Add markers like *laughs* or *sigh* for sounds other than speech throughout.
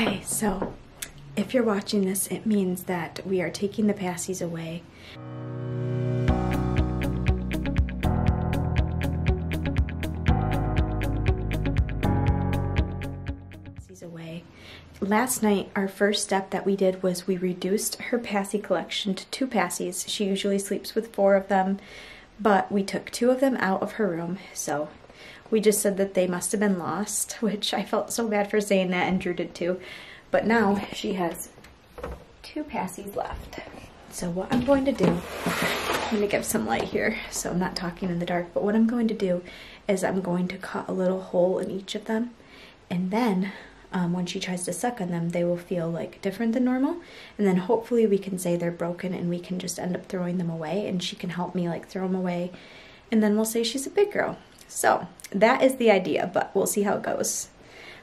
Okay, so if you're watching this, it means that we are taking the passies away. away. Last night, our first step that we did was we reduced her passy collection to two passies. She usually sleeps with four of them, but we took two of them out of her room, so we just said that they must have been lost, *laughs* which I felt so bad for saying that, and Drew did too. But now she has two passies left. So what I'm going to do, I'm going to give some light here, so I'm not talking in the dark, but what I'm going to do is I'm going to cut a little hole in each of them, and then um, when she tries to suck on them, they will feel like different than normal. And then hopefully we can say they're broken and we can just end up throwing them away and she can help me like throw them away. And then we'll say she's a big girl. So that is the idea, but we'll see how it goes.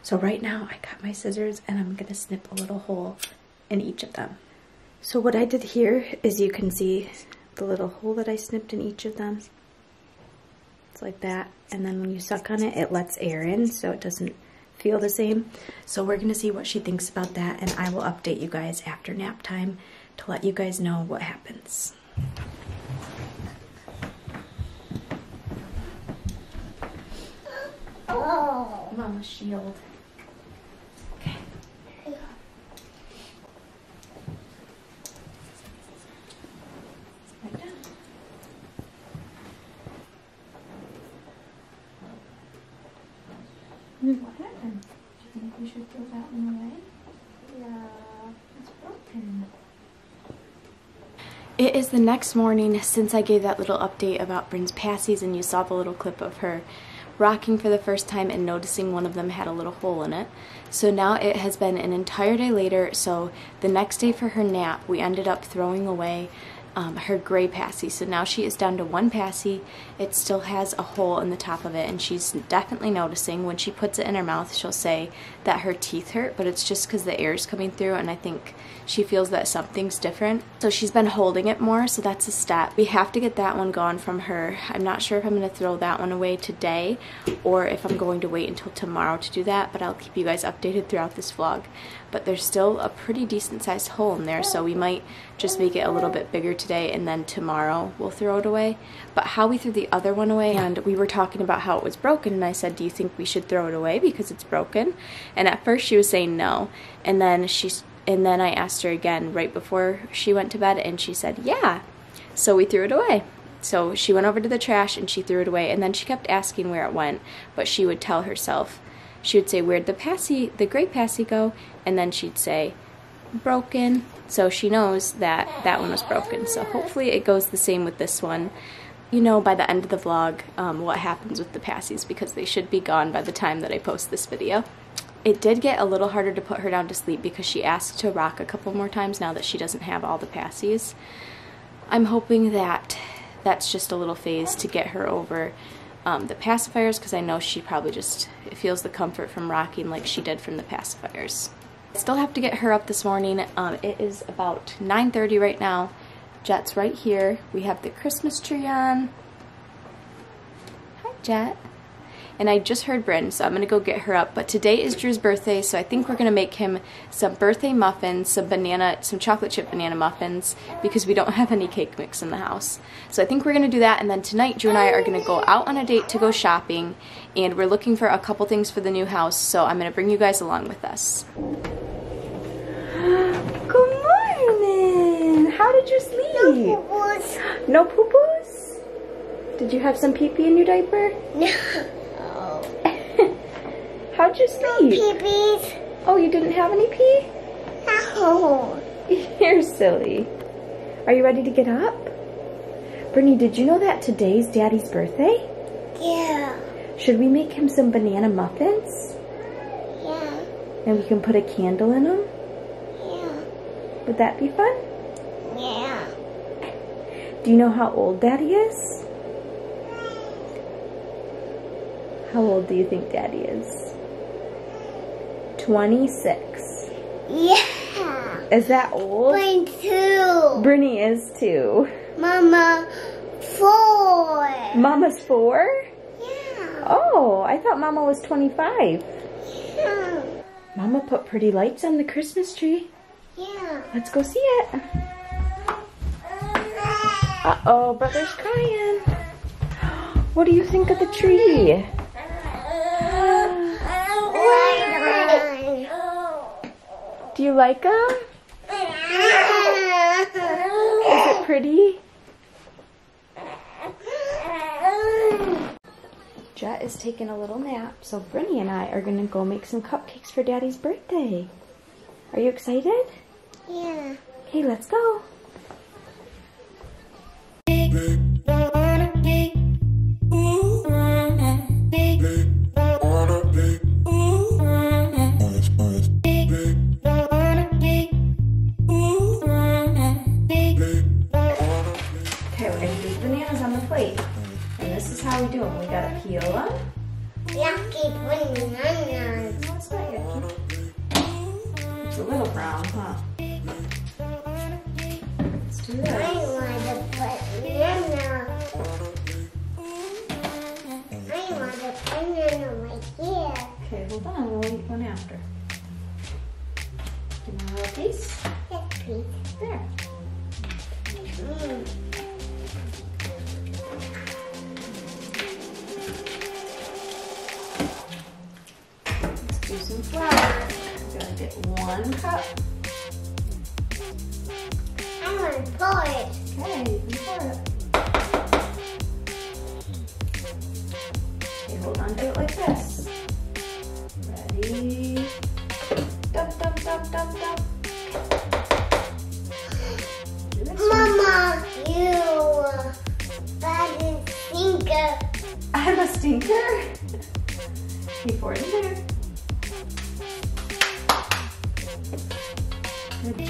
So right now I got my scissors and I'm gonna snip a little hole in each of them. So what I did here is you can see the little hole that I snipped in each of them. It's like that. And then when you suck on it, it lets air in so it doesn't feel the same. So we're to see what she thinks about that and I will update you guys after nap time to let you guys know what happens. Oh, Mama shield. Okay. What happened? Do you think we should throw that one away? No. It's broken. It is the next morning since I gave that little update about Bryn's passies and you saw the little clip of her rocking for the first time and noticing one of them had a little hole in it. So now it has been an entire day later, so the next day for her nap, we ended up throwing away um, her gray passy. So now she is down to one passy. It still has a hole in the top of it, and she's definitely noticing. When she puts it in her mouth, she'll say that her teeth hurt, but it's just because the air is coming through, and I think she feels that something's different. So she's been holding it more, so that's a step. We have to get that one gone from her. I'm not sure if I'm going to throw that one away today or if I'm going to wait until tomorrow to do that, but I'll keep you guys updated throughout this vlog but there's still a pretty decent sized hole in there so we might just make it a little bit bigger today and then tomorrow we'll throw it away. But how we threw the other one away and we were talking about how it was broken and I said do you think we should throw it away because it's broken? And at first she was saying no and then she and then I asked her again right before she went to bed and she said yeah. So we threw it away. So she went over to the trash and she threw it away and then she kept asking where it went but she would tell herself she would say, Where'd the passy, the great passy go? And then she'd say, Broken. So she knows that that one was broken. So hopefully it goes the same with this one. You know by the end of the vlog um, what happens with the passies because they should be gone by the time that I post this video. It did get a little harder to put her down to sleep because she asked to rock a couple more times now that she doesn't have all the passies. I'm hoping that that's just a little phase to get her over um, the pacifiers because I know she probably just feels the comfort from rocking like she did from the pacifiers. Still have to get her up this morning. Um, it is about 9.30 right now. Jet's right here. We have the Christmas tree on. Hi, Jet and I just heard Bryn, so I'm going to go get her up. But today is Drew's birthday, so I think we're going to make him some birthday muffins, some banana, some chocolate chip banana muffins, because we don't have any cake mix in the house. So I think we're going to do that, and then tonight Drew and I are going to go out on a date to go shopping, and we're looking for a couple things for the new house, so I'm going to bring you guys along with us. Good morning! How did you sleep? No poo-poos. No poo-poos? Did you have some pee-pee in your diaper? *laughs* No. *laughs* How'd you sleep? Pee-pees. Oh, you didn't have any pee? No. *laughs* You're silly. Are you ready to get up? Brittany, did you know that today's Daddy's birthday? Yeah. Should we make him some banana muffins? Yeah. And we can put a candle in them? Yeah. Would that be fun? Yeah. Do you know how old Daddy is? How old do you think Daddy is? 26. Yeah. Is that old? Mine too. Brittany is too. Mama, four. Mama's four? Yeah. Oh, I thought Mama was 25. Yeah. Mama put pretty lights on the Christmas tree. Yeah. Let's go see it. Uh-oh, brother's crying. What do you think of the tree? Do you like them? Is it pretty? Jet is taking a little nap, so Brinny and I are going to go make some cupcakes for Daddy's birthday. Are you excited? Yeah. Okay, let's go. Gonna do bananas on the plate. And this is how we do them. We gotta peel them. Yucky bananas. No, it's not yucky. It's a little brown, huh? Let's do this. I want to put banana. I want to put banana right here. Okay, hold on. We'll eat one after. Give me a little piece. Yes, please. There. Mm. Gonna get one cup. I want to pour it. Okay, you pour it. Okay, hold on to it like this. Ready? Dump, dump, dump, dump, dump. This one. Mama, you bad stinker. I'm a stinker. Okay, pour it in there.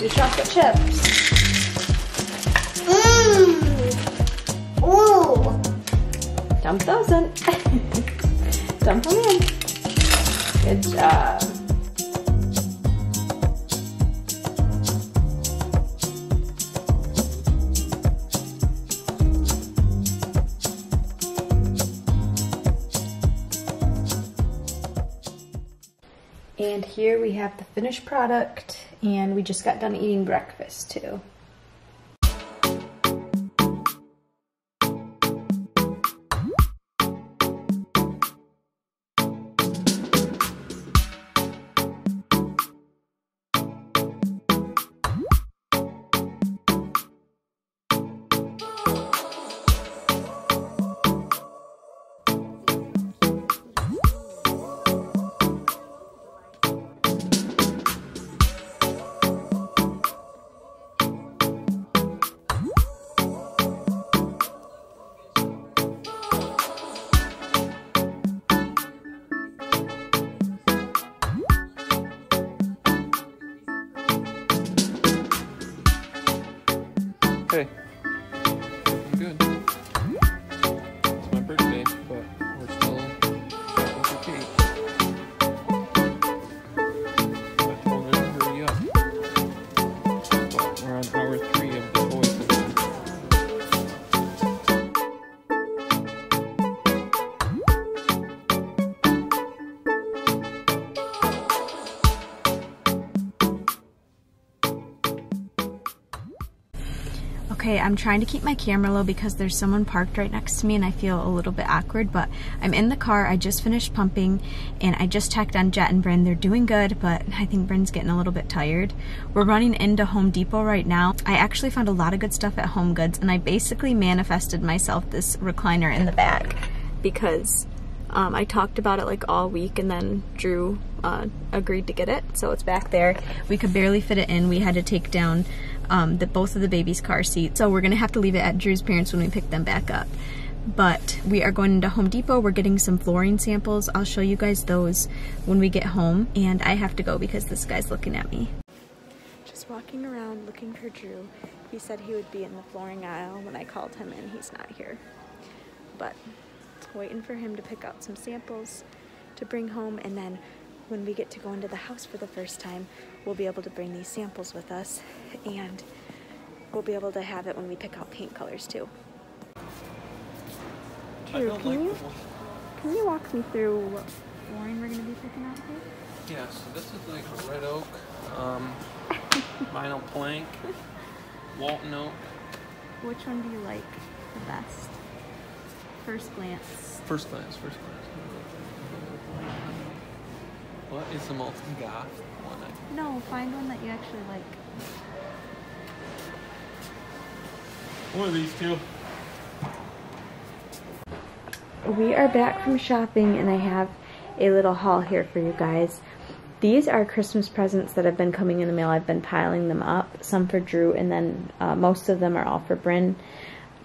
Do chocolate chips. Mmm. Dump those in. *laughs* Dump them in. Good job. We have the finished product, and we just got done eating breakfast too. I'm trying to keep my camera low because there's someone parked right next to me and I feel a little bit awkward, but I'm in the car, I just finished pumping, and I just checked on Jet and Bryn. They're doing good, but *laughs* I think Bryn's getting a little bit tired. We're running into Home Depot right now. I actually found a lot of good stuff at Home Goods, and I basically manifested myself this recliner in the back because um, I talked about it like all week and then Drew uh, agreed to get it. So it's back there. We could barely fit it in. We had to take down um, the, both of the baby's car seats. So we're to have to leave it at Drew's parents when we pick them back up. But we are going into Home Depot. We're getting some flooring samples. I'll show you guys those when we get home. And I have to go because this guy's looking at me. Just walking around looking for Drew. He said he would be in the flooring aisle when I called him and he's not here. But waiting for him to pick out some samples to bring home and then when we get to go into the house for the first time we'll be able to bring these samples with us and we'll be able to have it when we pick out paint colors too. Drew, can, like you, can you walk me through what flooring we're going to be picking out here? Yeah, so this is like a red oak, um, *laughs* vinyl plank, Walton oak. Which one do you like the best? first glance? First glance, first glance. What is the multi goth one? I... No, find one that you actually like. One of these two. We are back from shopping and I have a little haul here for you guys. These are Christmas presents that have been coming in the mail. I've been piling them up, some for Drew, and then uh, most of them are all for Bryn.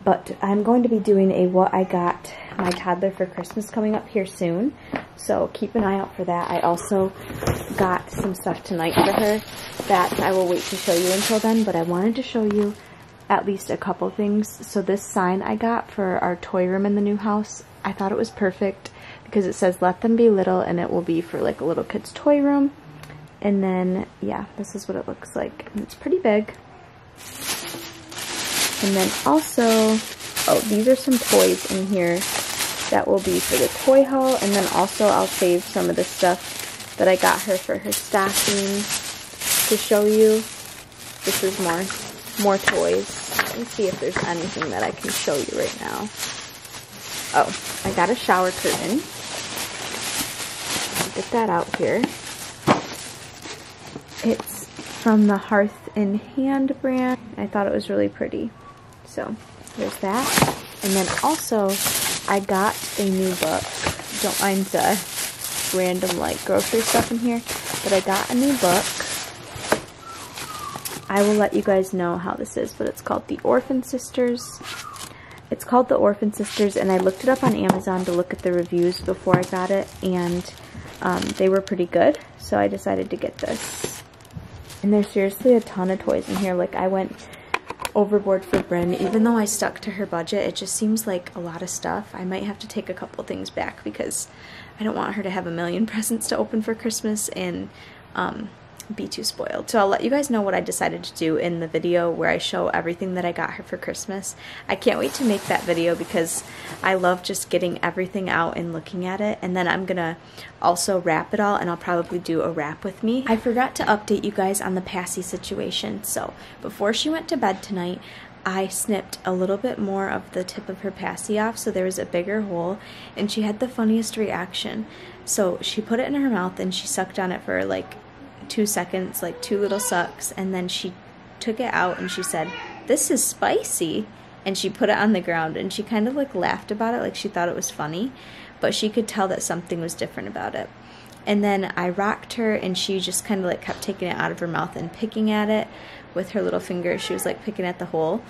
But I'm going to be doing a what I got my toddler for Christmas coming up here soon. So keep an eye out for that. I also got some stuff tonight for her that I will wait to show you until then. But I wanted to show you at least a couple things. So this sign I got for our toy room in the new house, I thought it was perfect because it says let them be little and it will be for like a little kid's toy room. And then, yeah, this is what it looks like. And it's pretty big. And then also, oh, these are some toys in here that will be for the toy haul. And then also I'll save some of the stuff that I got her for her stocking to show you. This is more, more toys. Let me see if there's anything that I can show you right now. Oh, I got a shower curtain. Get that out here. It's from the Hearth and Hand brand. I thought it was really pretty. So there's that. And then also I got a new book. Don't mind the random like grocery stuff in here. But I got a new book. I will let you guys know how this is, but it's called The Orphan Sisters. It's called The Orphan Sisters, and I looked it up on Amazon to look at the reviews before I got it, and um, they were pretty good, so I decided to get this. And there's seriously a ton of toys in here. Like, I went overboard for Bryn. Even though I stuck to her budget, it just seems like a lot of stuff. I might have to take a couple things back because I don't want her to have a million *laughs* presents to open for Christmas and um, be too spoiled. So I'll let you guys know what I decided to do in the video where I show everything that I got her for Christmas. I can't wait to make that video because I love just getting everything out and looking at it. And then I'm going to also wrap it all and I'll probably do a wrap with me. I forgot to update you guys on the Passy situation. So before she went to bed tonight, I snipped a little bit more of the tip of her passy off so there was a bigger hole and she had the funniest reaction. So she put it in her mouth and she sucked on it for like two seconds, like two little sucks, and then she took it out and she said, This is spicy. And she put it on the ground and she kind of like laughed about it, like she thought it was funny, but she could tell that something was different about it. And then I rocked her and she just kind of like kept taking it out of her mouth and picking at it with her little finger. She was like picking at the hole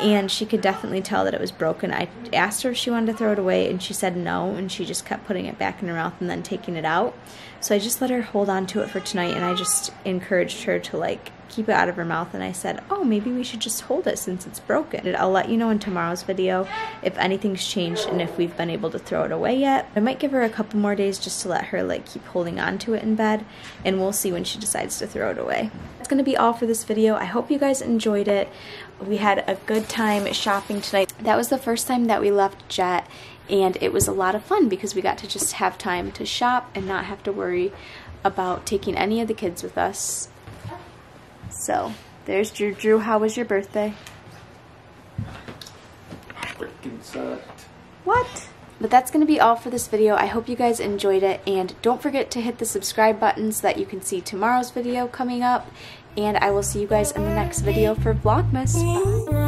and she could definitely tell that it was broken. I asked her if she wanted to throw it away, and she said no, and she just kept putting it back in her mouth and then taking it out. So I just let her hold on to it for tonight, and I just encouraged her to like keep it out of her mouth and I said, oh, maybe we should just hold it since it's broken. I'll let you know in tomorrow's video if anything's changed and if we've been able to throw it away yet. I might give her a couple more days just to let her like keep holding on to it in bed and we'll see when she decides to throw it away. That's going to be all for this video. I hope you guys enjoyed it we had a good time shopping tonight. That was the first time that we left Jet and it was a lot of fun because we got to just have time to shop and not have to worry about taking any of the kids with us. So there's Drew. Drew, how was your birthday? Freaking sucked. What? But that's going to be all for this video. I hope you guys enjoyed it. And don't forget to hit the subscribe button so that you can see tomorrow's video coming up and I will see you guys in the next video for Vlogmas. Bye.